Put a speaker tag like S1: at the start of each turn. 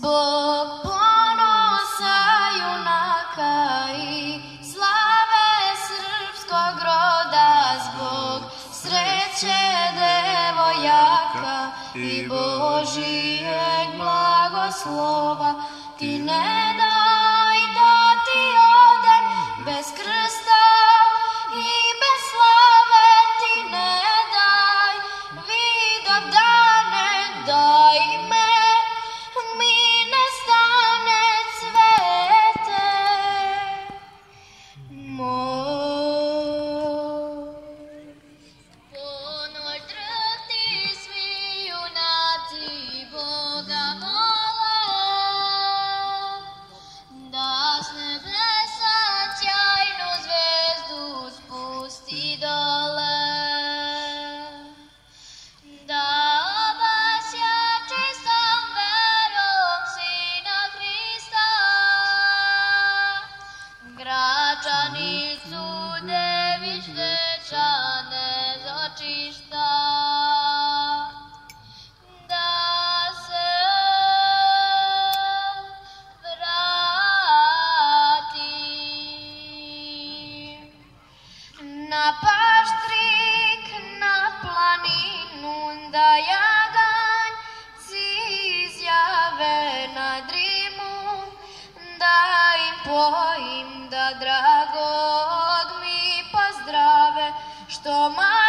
S1: Zbog ponosa junaka i slave srpskog roda, zbog sreće devojaka i Božijeg blagoslova, ti ne da tvojim da drago mi pozdrave što ma